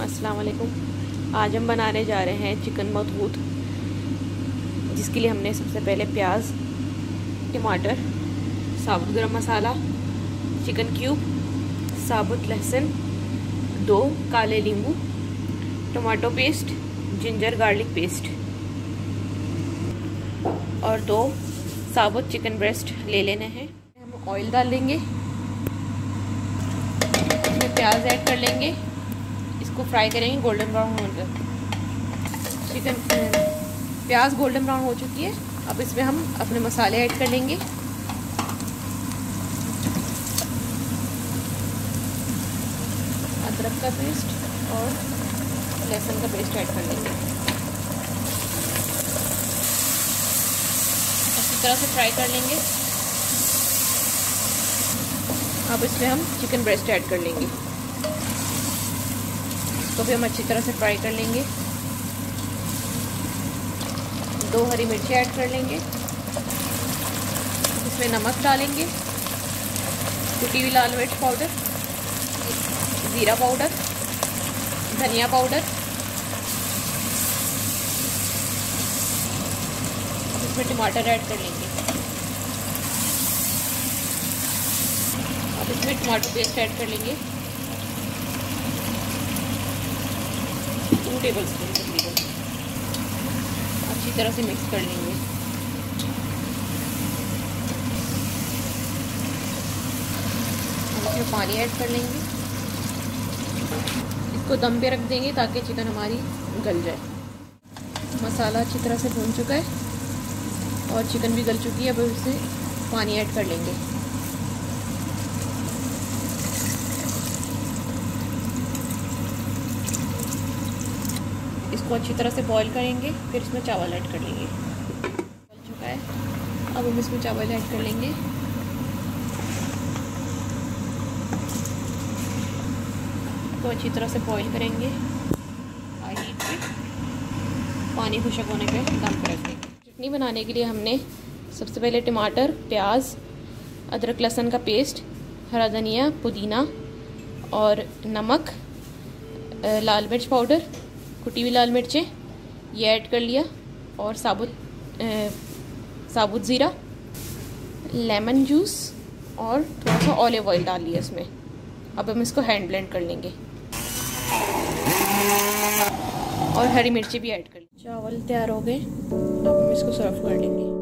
अस्सलाम वालेकुम। आज हम बनाने जा रहे हैं चिकन मधूत जिसके लिए हमने सबसे पहले प्याज, टमाटर, साबुत गरम मसाला, चिकन क्यूब, साबुत लहसुन, दो काले नींबू, tomato paste, ginger garlic paste और दो साबुत चिकन ब्रेस्ट ले लेने हैं। हम ऑयल डाल लेंगे प्याज ऐड कर लेंगे। इसको फ्राई करेंगे गोल्डन ब्राउन होकर चिकन प्याज गोल्डन ब्राउन हो चुकी है। अब इसमें हम अपने मसाले ऐड कर लेंगे। अदरक का पेस्ट और लहसुन का पेस्ट ऐड कर लेंगे। अच्छी तरह से फ्राई कर लेंगे। अब इसमें हम चिकन ब्रेस्ट ऐड कर लेंगे। इसको भी हम अच्छी तरह से फ्राई कर लेंगे। दो हरी मिर्ची ऐड कर लेंगे। इसमें नमक डालेंगे। कुटी हुई लाल मिर्च पाउडर ज़ीरा पाउडर धनिया पाउडर इसमें टमाटर ऐड कर लेंगे। अब इसमें टमाटर पेस्ट ऐड कर लेंगे। टेबल स्पून तकरीबन अच्छी तरह से मिक्स कर लेंगे। इसमें पानी ऐड कर लेंगे। इसको दम पे रख देंगे ताकि चिकन हमारी गल जाए। मसाला अच्छी तरह से भून चुका है और चिकन भी गल चुकी है, अब इसे पानी ऐड कर लेंगे। इसको अच्छी तरह से बॉईल करेंगे, फिर इसमें चावल ऐड कर लेंगे। बन चुका है। अब हम इसमें चावल ऐड कर लेंगे। तो अच्छी तरह से बॉईल करेंगे। पानी खुशक होने पे दम कर देंगे। चटनी बनाने के लिए हमने सबसे पहले टमाटर, प्याज, अदरक, लहसुन का पेस्ट हरा धनिया, पुदीना और नमक लाल मिर्च पाउडर कुटी हुई लाल मिर्चें ये ऐड कर लिया और साबुत ए, साबुत ज़ीरा लेमन जूस और थोड़ा सा ऑलिव ऑयल डाल लिया इसमें। अब हम इसको हैंड ब्लेंड कर लेंगे। और हरी मिर्ची भी ऐड कर चावल तैयार हो गए। अब हम इसको सर्व कर लेंगे।